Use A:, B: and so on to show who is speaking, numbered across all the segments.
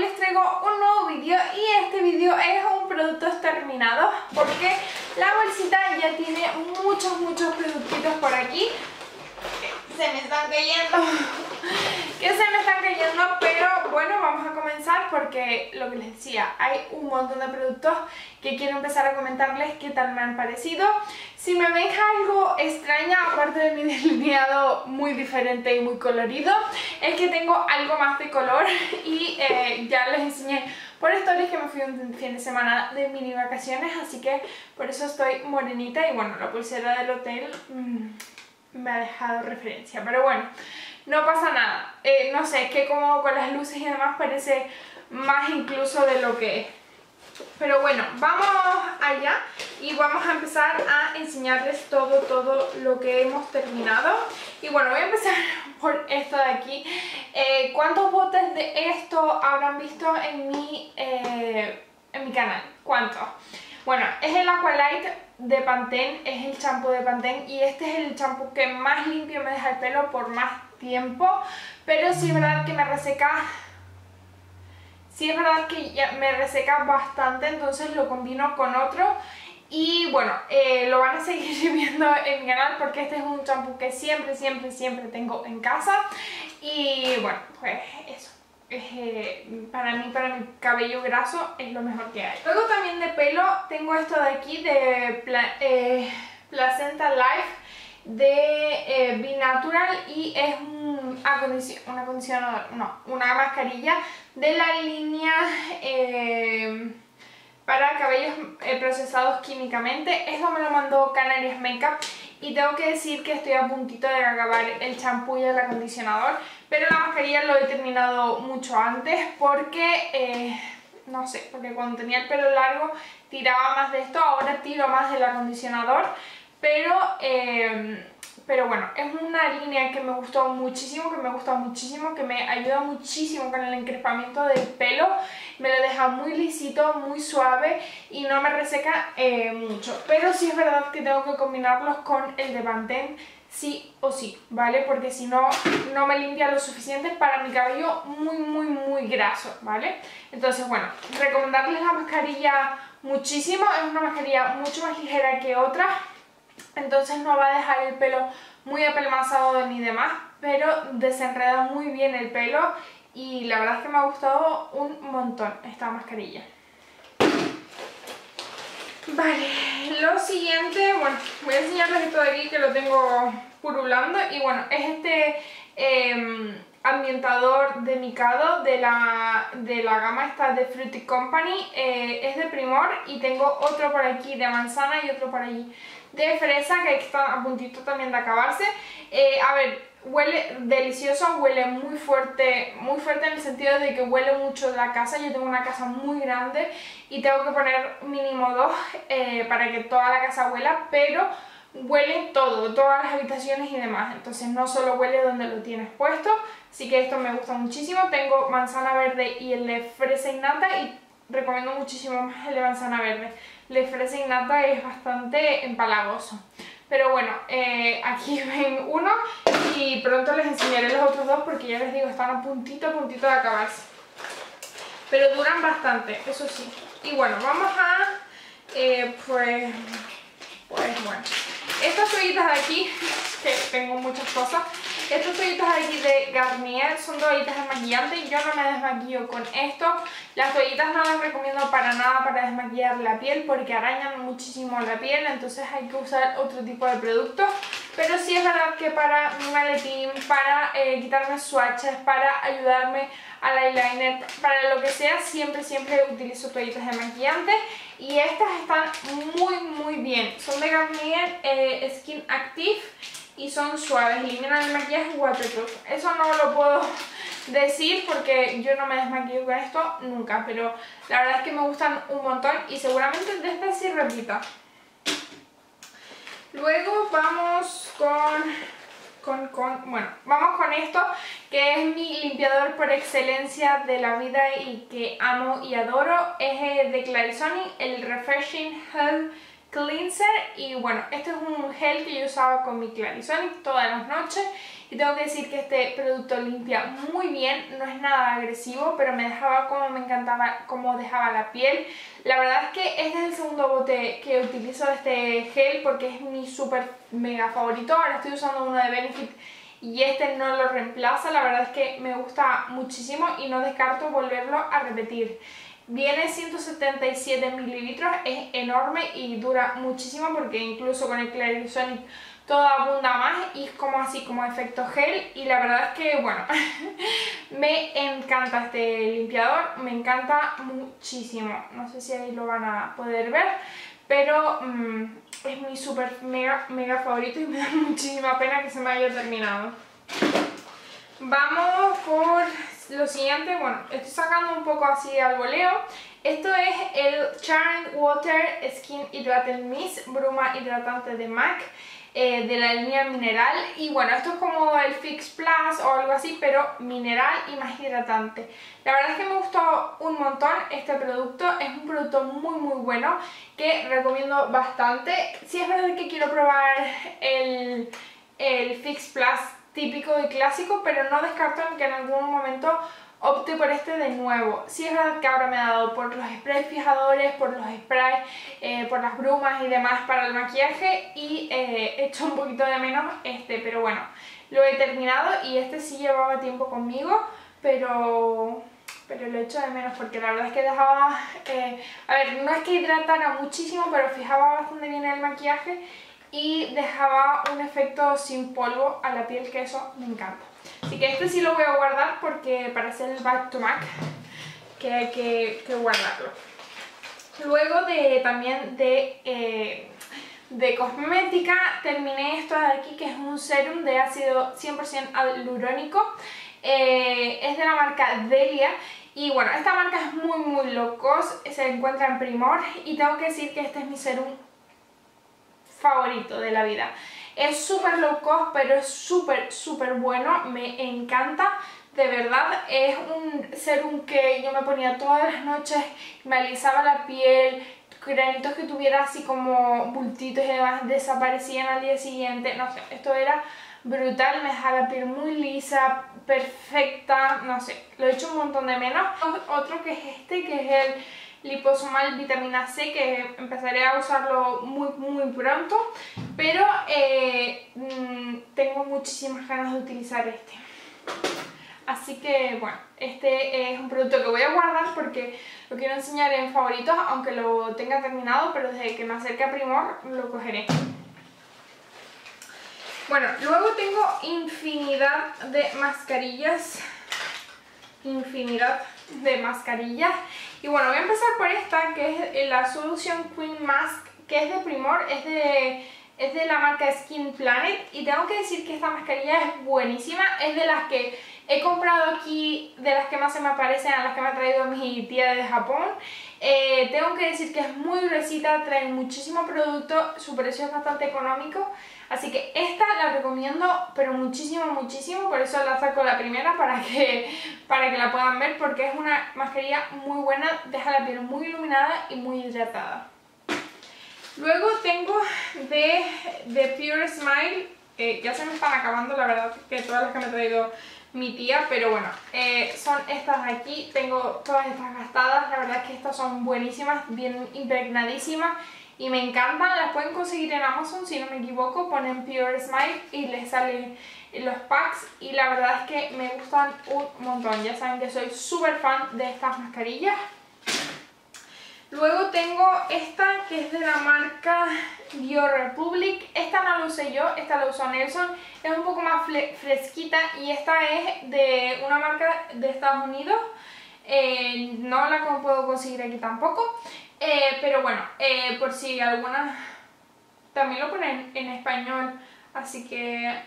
A: les traigo un nuevo vídeo y este vídeo es un productos terminados porque la bolsita ya tiene muchos, muchos productitos por aquí se me están cayendo que se me están cayendo pero bueno vamos a comenzar porque lo que les decía hay un montón de productos que quiero empezar a comentarles qué tal me han parecido. Si me veis algo extraña aparte de mi delineado muy diferente y muy colorido es que tengo algo más de color y eh, ya les enseñé por stories que me fui un fin de semana de mini vacaciones así que por eso estoy morenita y bueno la pulsera del hotel mmm, me ha dejado referencia, pero bueno, no pasa nada. Eh, no sé, es que como con las luces y demás parece más incluso de lo que es. Pero bueno, vamos allá y vamos a empezar a enseñarles todo, todo lo que hemos terminado. Y bueno, voy a empezar por esto de aquí. Eh, ¿Cuántos botes de esto habrán visto en mi, eh, en mi canal? ¿Cuántos? Bueno, es el Aqualight de Pantene, es el champú de Pantene y este es el champú que más limpio me deja el pelo por más tiempo, pero sí es verdad que me reseca sí es verdad que me reseca bastante, entonces lo combino con otro y bueno, eh, lo van a seguir viendo en mi canal porque este es un champú que siempre, siempre, siempre tengo en casa y bueno, pues eso eh, para mí, para mi cabello graso, es lo mejor que hay. Luego también de pelo, tengo esto de aquí de eh, Placenta Life de eh, Natural y es un, acondicionador, no, una mascarilla de la línea eh, para cabellos procesados químicamente. Esto me lo mandó Canarias Makeup y tengo que decir que estoy a puntito de acabar el champú y el acondicionador pero la mascarilla lo he terminado mucho antes porque, eh, no sé, porque cuando tenía el pelo largo tiraba más de esto, ahora tiro más del acondicionador, pero, eh, pero bueno, es una línea que me gustó muchísimo, que me gusta muchísimo, que me ayuda muchísimo con el encrespamiento del pelo, me lo deja muy lisito, muy suave y no me reseca eh, mucho, pero sí es verdad que tengo que combinarlos con el de Pantene sí o sí, ¿vale? Porque si no, no me limpia lo suficiente para mi cabello muy, muy, muy graso, ¿vale? Entonces, bueno, recomendarles la mascarilla muchísimo, es una mascarilla mucho más ligera que otra, entonces no va a dejar el pelo muy apelmazado ni demás, pero desenreda muy bien el pelo y la verdad es que me ha gustado un montón esta mascarilla. Vale, lo siguiente, bueno, voy a enseñarles esto de aquí que lo tengo purulando y bueno, es este em, ambientador de Mikado de la, de la gama esta de Fruity Company, eh, es de Primor y tengo otro por aquí de manzana y otro por allí de fresa que está a puntito también de acabarse. Eh, a ver, huele delicioso, huele muy fuerte, muy fuerte en el sentido de que huele mucho la casa, yo tengo una casa muy grande y tengo que poner mínimo dos eh, para que toda la casa huela, pero huele todo, todas las habitaciones y demás, entonces no solo huele donde lo tienes puesto, así que esto me gusta muchísimo, tengo manzana verde y el de fresa y nata y recomiendo muchísimo más el de manzana verde, el de fresa y nata es bastante empalagoso. Pero bueno, eh, aquí ven uno y pronto les enseñaré los otros dos porque ya les digo, están a puntito, a puntito de acabarse. Pero duran bastante, eso sí. Y bueno, vamos a, eh, pues, pues bueno. Estas toallitas de aquí, que tengo muchas cosas, estas toallitas de aquí de Garnier son toallitas desmaquillantes, yo no me desmaquillo con esto. Las toallitas no las recomiendo para nada para desmaquillar la piel porque arañan muchísimo la piel, entonces hay que usar otro tipo de productos. Pero sí es verdad que para mi maletín, para eh, quitarme swatches, para ayudarme al eyeliner, para lo que sea, siempre, siempre utilizo toallitas desmaquillantes y estas están muy muy bien, son de Garnier eh, Skin Active y son suaves, eliminan el maquillaje waterproof, eso no lo puedo decir porque yo no me desmaquillo con esto nunca, pero la verdad es que me gustan un montón y seguramente de estas sí repita. Luego vamos con con, con, bueno, vamos con esto que es mi limpiador por excelencia de la vida y que amo y adoro. Es de Clarisoni, el Refreshing Health Cleanser y bueno, este es un gel que yo usaba con mi Clarisonic todas las noches y tengo que decir que este producto limpia muy bien, no es nada agresivo, pero me dejaba como me encantaba, como dejaba la piel. La verdad es que este es el segundo bote que utilizo de este gel porque es mi súper mega favorito. Ahora estoy usando uno de Benefit y este no lo reemplaza, la verdad es que me gusta muchísimo y no descarto volverlo a repetir. Viene 177 mililitros, es enorme y dura muchísimo porque incluso con el Clarisonic todo abunda más y es como así como efecto gel y la verdad es que bueno me encanta este limpiador me encanta muchísimo. No sé si ahí lo van a poder ver pero mm, es mi super mega mega favorito y me da muchísima pena que se me haya terminado vamos por lo siguiente bueno estoy sacando un poco así al voleo esto es el Charmed Water Skin Hydrating Mist Bruma Hidratante de MAC eh, de la línea mineral y bueno, esto es como el Fix Plus o algo así, pero mineral y más hidratante. La verdad es que me gustó un montón este producto, es un producto muy muy bueno que recomiendo bastante. Si es verdad que quiero probar el, el Fix Plus típico y clásico, pero no descarto que en algún momento opté por este de nuevo. Sí es verdad que ahora me ha dado por los sprays fijadores, por los sprays, eh, por las brumas y demás para el maquillaje y eh, he hecho un poquito de menos este, pero bueno, lo he terminado y este sí llevaba tiempo conmigo, pero pero lo he hecho de menos porque la verdad es que dejaba, eh, a ver, no es que hidratara muchísimo, pero fijaba bastante bien el maquillaje y dejaba un efecto sin polvo a la piel que eso me encanta. Así que este sí lo voy a guardar porque para hacer el back to Mac que hay que, guardarlo. Luego de también de, eh, de cosmética terminé esto de aquí que es un serum de ácido 100% alurónico. Eh, es de la marca Delia y bueno, esta marca es muy muy low cost, se encuentra en Primor y tengo que decir que este es mi serum favorito de la vida. Es súper low cost, pero es súper, súper bueno, me encanta. De verdad, es un serum que yo me ponía todas las noches, me alisaba la piel, granitos que tuviera así como bultitos y demás desaparecían al día siguiente. No sé, esto era brutal, me dejaba la piel muy lisa, perfecta, no sé, lo he hecho un montón de menos. Otro que es este, que es el liposomal vitamina C que empezaré a usarlo muy muy pronto pero eh, mm, tengo muchísimas ganas de utilizar este. Así que bueno este es un producto que voy a guardar porque lo quiero enseñar en favoritos aunque lo tenga terminado pero desde que me acerque a Primor lo cogeré. Bueno, luego tengo infinidad de mascarillas. Infinidad de mascarillas y bueno, voy a empezar por esta que es la Solution Queen Mask que es de Primor, es de, es de la marca Skin Planet. Y tengo que decir que esta mascarilla es buenísima, es de las que he comprado aquí, de las que más se me aparecen, a las que me ha traído mi tía de Japón. Eh, tengo que decir que es muy gruesita, trae muchísimo producto, su precio es bastante económico Así que esta la recomiendo, pero muchísimo, muchísimo, por eso la saco la primera para que, para que la puedan ver, porque es una mascarilla muy buena, deja la piel muy iluminada y muy hidratada. Luego tengo de, de Pure Smile, ya se me están acabando la verdad que todas las que me ha traído mi tía, pero bueno, eh, son estas aquí, tengo todas estas gastadas, la verdad es que estas son buenísimas, bien impregnadísimas y me encantan, las pueden conseguir en Amazon si no me equivoco, ponen Pure Smile y les salen los packs. Y la verdad es que me gustan un montón, ya saben que soy súper fan de estas mascarillas. Luego tengo esta que es de la marca Dior Republic, esta no la usé yo, esta la usó Nelson, es un poco más fresquita y esta es de una marca de Estados Unidos, eh, no la puedo conseguir aquí tampoco eh, pero bueno, eh, por si alguna... También lo ponen en español, así que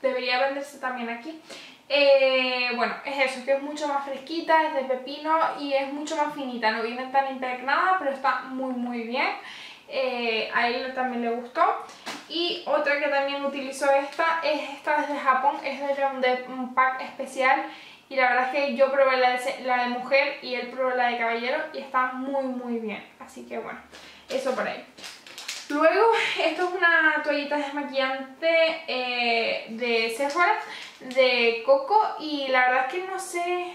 A: debería venderse también aquí. Eh, bueno, es eso, que es mucho más fresquita, es de pepino y es mucho más finita, no viene tan impregnada, pero está muy muy bien. a él también le gustó. Y otra que también utilizo esta, es esta desde Japón, es de un pack especial y la verdad es que yo probé la de, la de mujer y él probó la de caballero y está muy muy bien. Así que bueno, eso por ahí. Luego, esto es una toallita desmaquillante eh, de Sephora, de coco, y la verdad es que no sé,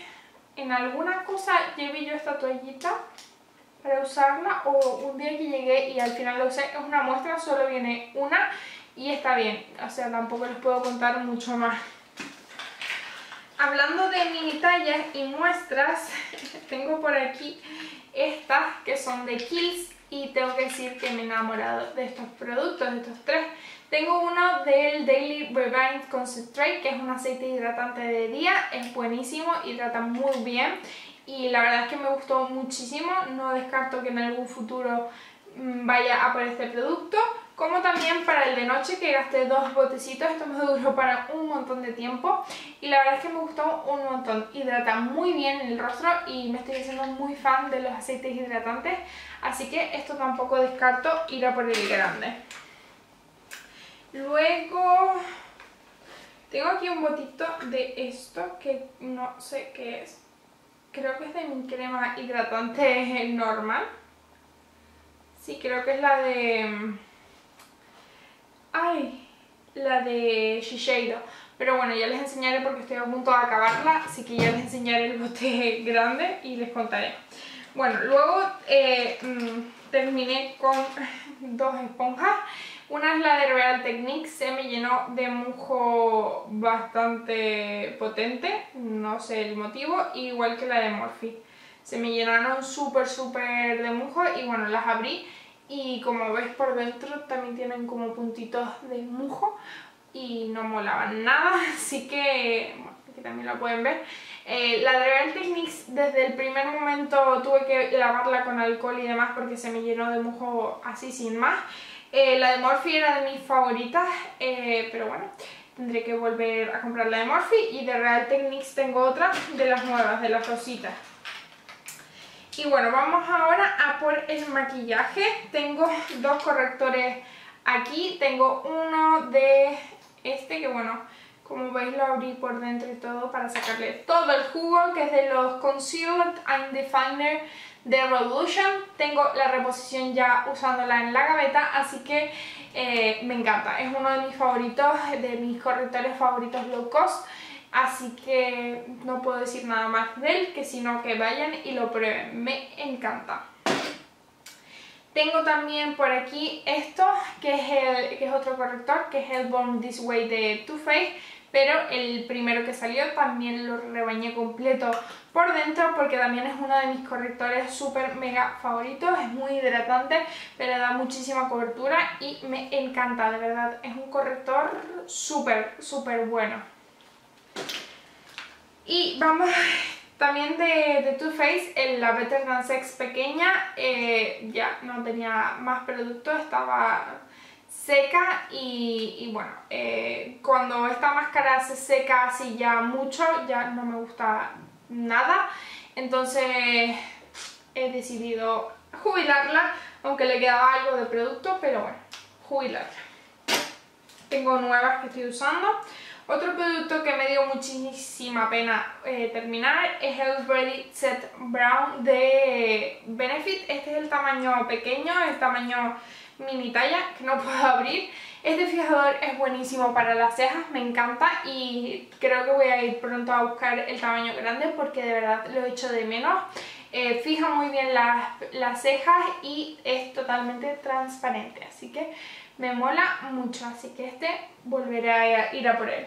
A: en alguna cosa llevé yo esta toallita para usarla, o un día que llegué y al final lo usé, es una muestra, solo viene una, y está bien, o sea, tampoco les puedo contar mucho más. Hablando de mini tallas y muestras, tengo por aquí estas que son de Kills y tengo que decir que me he enamorado de estos productos, de estos tres. Tengo uno del Daily Revive Concentrate, que es un aceite hidratante de día, es buenísimo, hidrata muy bien y la verdad es que me gustó muchísimo, no descarto que en algún futuro mm, vaya a por este producto como también para el de noche que gasté dos botecitos, esto me duró para un montón de tiempo y la verdad es que me gustó un montón, hidrata muy bien el rostro y me estoy haciendo muy fan de los aceites hidratantes, así que esto tampoco descarto ir a por el grande. Luego tengo aquí un botito de esto que no sé qué es, creo que es de mi crema hidratante normal, sí creo que es la de Ay, la de Shiseido. Pero bueno, ya les enseñaré porque estoy a punto de acabarla, así que ya les enseñaré el bote grande y les contaré. Bueno, luego eh, mm, terminé con dos esponjas. Una es la de Real Techniques, se me llenó de mujo bastante potente, no sé el motivo, igual que la de Morphe. Se me llenaron súper súper de mujo y bueno, las abrí y como ves por dentro también tienen como puntitos de mujo y no molaban nada, así que bueno, aquí también lo pueden ver. Eh, la de Real Techniques desde el primer momento tuve que lavarla con alcohol y demás porque se me llenó de mujo así sin más. Eh, la de Morphe era de mis favoritas, eh, pero bueno, tendré que volver a comprar la de Morphe y de Real Techniques tengo otra de las nuevas, de las rositas. Y bueno, vamos ahora a por el maquillaje. Tengo dos correctores aquí. Tengo uno de este que bueno, como veis lo abrí por dentro y todo para sacarle todo el jugo, que es de los Concealed and Definer de Revolution. Tengo la reposición ya usándola en la gaveta, así que eh, me encanta. Es uno de mis favoritos, de mis correctores favoritos low cost. Así que no puedo decir nada más de él, que sino que vayan y lo prueben. Me encanta. Tengo también por aquí esto, que es, el, que es otro corrector, que es el Born This Way de Too Faced. Pero el primero que salió también lo rebañé completo por dentro porque también es uno de mis correctores súper mega favoritos. Es muy hidratante, pero da muchísima cobertura y me encanta, de verdad. Es un corrector súper, súper bueno. Y vamos también de, Too Faced, la Better Than Sex pequeña, eh, ya no tenía más producto, estaba seca y, bueno, eh, cuando esta máscara se seca así ya mucho, ya no me gusta nada, entonces he decidido jubilarla, aunque le quedaba algo de producto, pero bueno, jubilarla. Tengo nuevas que estoy usando. Otro producto que me dio muchísima pena eh, terminar es el Ready Set Brown de Benefit. Este es el tamaño pequeño, el tamaño mini talla que no puedo abrir. Este fijador es buenísimo para las cejas, me encanta y creo que voy a ir pronto a buscar el tamaño grande porque de verdad lo he hecho de menos. Eh, fija muy bien las, las cejas y es totalmente transparente, así que me mola mucho, así que este volveré a ir a por él.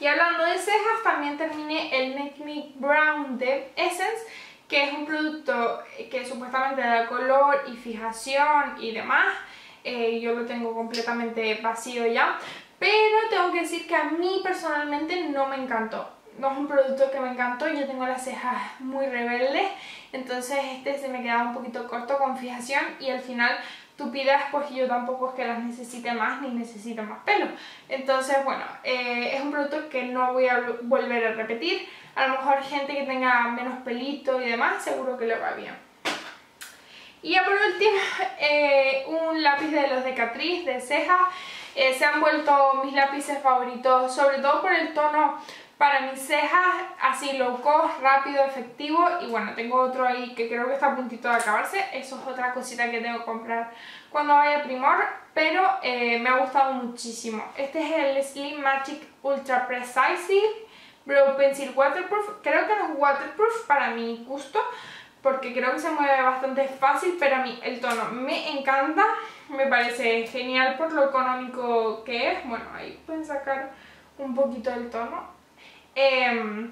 A: Y hablando de cejas, también terminé el Make Me Brown de Essence, que es un producto que supuestamente da color y fijación y demás. Eh, yo lo tengo completamente vacío ya, pero tengo que decir que a mí personalmente no me encantó. No es un producto que me encantó, yo tengo las cejas muy rebeldes, entonces este se me quedaba un poquito corto con fijación y al final pidas, pues yo tampoco es que las necesite más ni necesite más pelo. Entonces, bueno, eh, es un producto que no voy a volver a repetir. A lo mejor gente que tenga menos pelito y demás, seguro que le va bien. Y ya por último, eh, un lápiz de los de Catrice, de ceja. Eh, se han vuelto mis lápices favoritos, sobre todo por el tono para mis cejas, así low cost, rápido, efectivo. Y bueno, tengo otro ahí que creo que está a puntito de acabarse, eso es otra cosita que tengo que comprar cuando vaya a Primor, pero eh, me ha gustado muchísimo. Este es el Slim Magic Ultra Precise Brow Pencil Waterproof, creo que no es waterproof para mi gusto, porque creo que se mueve bastante fácil, pero a mí el tono me encanta, me parece genial por lo económico que es, bueno, ahí pueden sacar un poquito del tono, Em,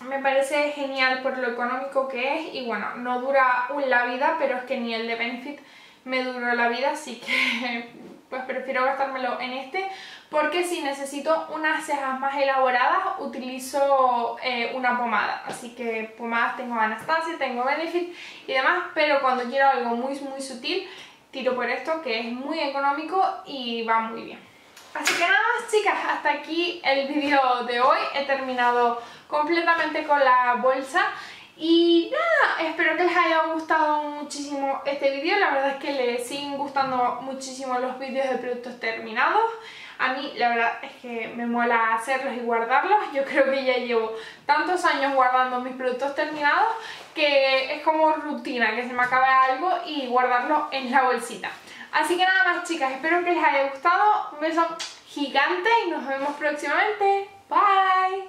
A: me parece genial por lo económico que es y bueno, no dura la vida, pero es que ni el de Benefit me duró la vida, así que pues prefiero gastármelo en este porque si necesito unas cejas más elaboradas utilizo eh, una pomada, así que pomadas tengo Anastasia, tengo Benefit y demás, pero cuando quiero algo muy muy sutil tiro por esto que es muy económico y va muy bien. Así que nada más chicas, hasta aquí el vídeo de hoy. He terminado completamente con la bolsa. Y nada, espero que les haya gustado muchísimo este vídeo. La verdad es que les siguen gustando muchísimo los vídeos de productos terminados. A mí la verdad es que me mola hacerlos y guardarlos. Yo creo que ya llevo tantos años guardando mis productos terminados que es como rutina, que se me acabe algo y guardarlo en la bolsita. Así que nada más chicas, espero que les haya gustado. Un beso gigante y nos vemos próximamente. Bye.